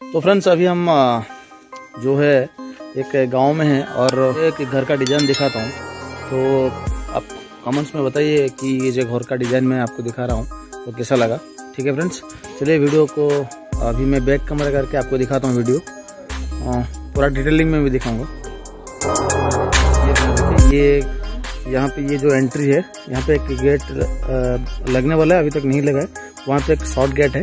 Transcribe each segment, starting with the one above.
तो फ्रेंड्स अभी हम जो है, एक गाँव में हैं और एक घर का डिज़ाइन दिखाता हूँ। तो आप कमेंट्स में बताइए कि ये जो घर का डिज़ाइन मैं आपको दिखा रहा हूँ तो कैसा लगा? ठीक है फ्रेंड्स चलिए वीडियो को अभी मैं बैक कमरा करके आपको दिखाता हूँ वीडियो पूरा डिटेलिंग में भी दिखाऊँगा। ये ये यहाँ पे ये जो एंट्री है, यहाँ पे एक गेट लगने वाला है, अभी तक नहीं लगा है। वहाँ पे एक शॉर्ट गेट है।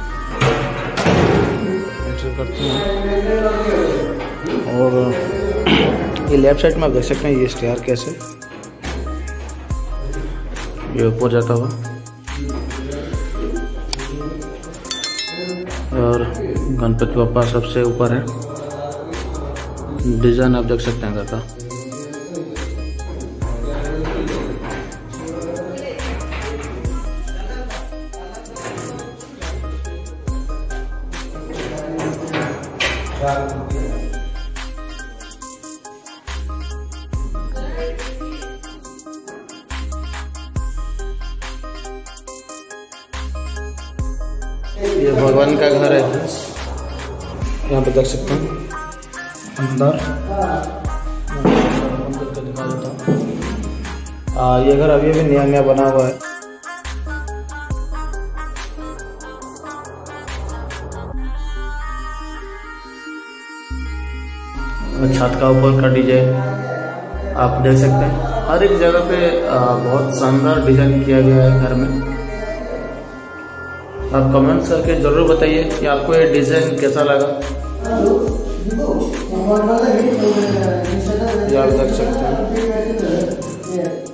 एंट्री करते हैं। और, ये लेफ़्ट साइड में आप देख सकते हैं, ये स्टेयर कैसे? ये ऊपर जाता हुआ। और गणपति बापा सबसे ऊपर है। डिज़ाइन आप देख सकते हैं घर का। ये भगवान का घर है। यहाँ पे देख सकते हैं। अंदर। हूँ ये घर अभी अभी नया नया बना हुआ है। छत का ऊपर का डिज़ाइन आप देख सकते हैं। हर एक जगह पे बहुत शानदार डिज़ाइन किया गया है घर में। आप कमेंट करके ज़रूर बताइए कि आपको ये डिज़ाइन कैसा लगा। ये आप देख सकते हैं।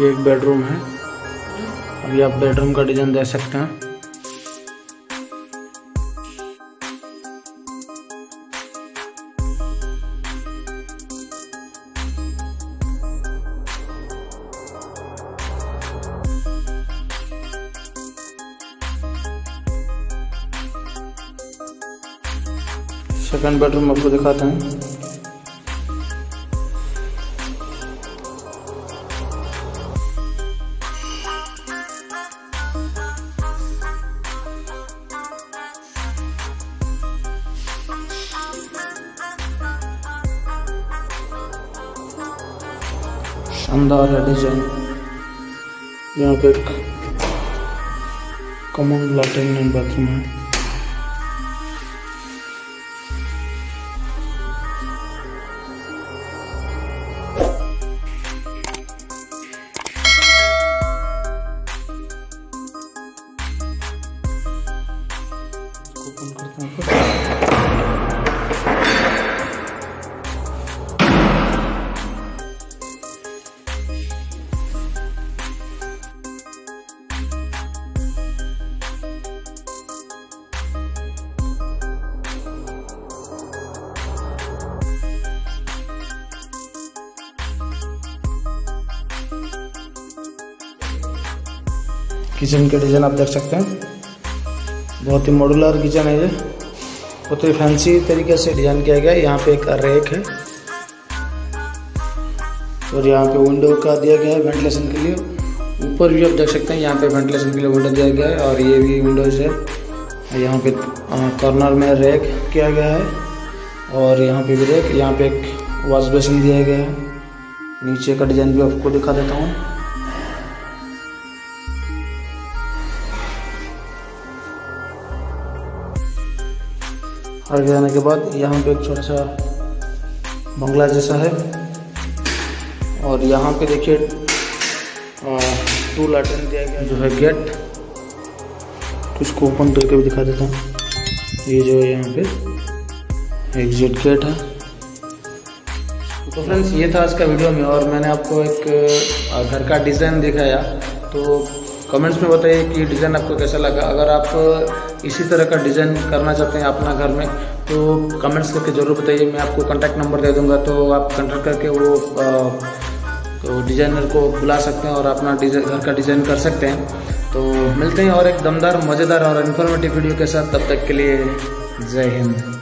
ये एक बेडरूम है। अभी आप बेडरूम का डिज़ाइन देख सकते हैं। सेकंड बेडरूम आपको दिखाते हैं। शानदार है डिज़ाइन यहाँ पे एक कॉमन लैट्रिन बाथरूम है। ओपन करते हैं। किचन के डिज़ाइन आप देख सकते हैं। बहुत ही मॉडुलर किचन है ये। बहुत ही फैंसी तरीके से डिज़ाइन किया गया है। यहाँ पे एक रैक है। और यहाँ पे विंडो का दिया गया है वेंटिलेशन के लिए। ऊपर भी आप देख सकते हैं, यहाँ पे वेंटिलेशन के लिए विंडो दिया गया है। और ये भी विंडोज़ है। यहाँ पे कॉर्नर में रैक किया गया है। और यहाँ पे भी रैक, यहाँ पे एक वॉश बेसिन दिया गया है। नीचे का डिज़ाइन भी आपको दिखा देता हूँ। आगे आने के बाद यहाँ पे एक छोटा सा बंगला जैसा है। और यहाँ पे देखिए टू लाटन दिया गया जो है गेट। तो इसको ओपन करके भी दिखा देता हूँ। ये जो है यहाँ पे एग्जिट गेट है। तो फ्रेंड्स ये था आज का वीडियो में और मैंने आपको एक घर का डिज़ाइन दिखाया। तो कमेंट्स में बताइए कि डिज़ाइन आपको कैसा लगा। अगर आप इसी तरह का डिज़ाइन करना चाहते हैं अपना घर में तो कमेंट्स करके ज़रूर बताइए। मैं आपको कॉन्टैक्ट नंबर दे दूँगा तो आप कॉन्टैक्ट करके वो तो डिज़ाइनर को बुला सकते हैं और अपना डिज़ाइन घर का डिज़ाइन कर सकते हैं। तो मिलते हैं और एक दमदार, मज़ेदार और इन्फॉर्मेटिव वीडियो के साथ। तब तक के लिए जय हिंद।